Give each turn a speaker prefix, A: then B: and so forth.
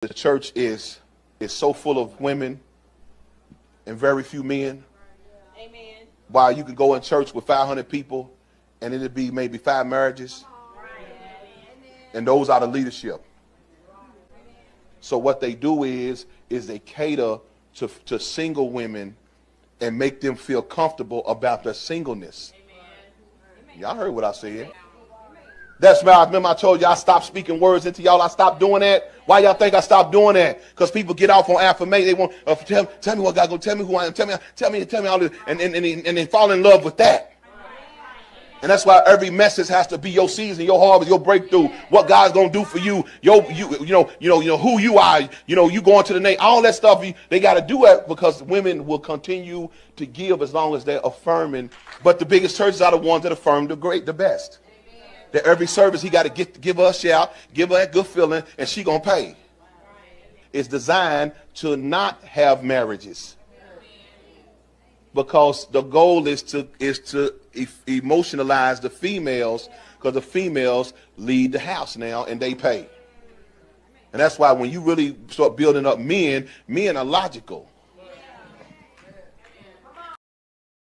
A: the church is is so full of women and very few men.
B: Amen.
A: While you could go in church with 500 people and it'd be maybe five marriages, and those are the leadership. So what they do is is they cater to, to single women and make them feel comfortable about their singleness. Y'all heard what I said. That's why I remember I told y'all I stopped speaking words into y'all. I stopped doing that. Why y'all think I stopped doing that? Because people get off on affirmation. They want uh, tell, tell me what God go. Tell me who I am. Tell me, tell me, tell me all this, and and and, and they fall in love with that. And that's why every message has to be your season, your harvest, your breakthrough. What God's gonna do for you. Your you you know you know you know who you are. You know you going to the name. All that stuff. You, they got to do it because women will continue to give as long as they're affirming. But the biggest churches are the ones that affirm the great, the best. That every service he got to give her a shout, give her that good feeling, and she gonna pay. It's designed to not have marriages because the goal is to is to e- emotionalize the females because the females lead the house now and they pay. And that's why when you really start building up men, men are logical.